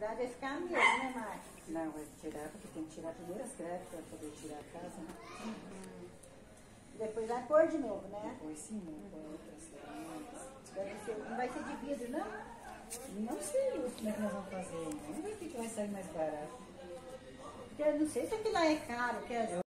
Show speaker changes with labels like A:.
A: Pra vai ficar mesmo, né, Mari?
B: Não, vai tirar, porque tem que tirar primeiro as greves para poder tirar a casa, né? Uhum.
A: Depois vai pôr de novo, né?
B: Depois sim, né? não põe
A: uhum. outras não vai ser de vidro, não?
B: Não sei como é que nós vamos fazer. Né? Vamos ver o que vai sair mais barato.
A: Porque eu não sei se aquilo lá é caro, que é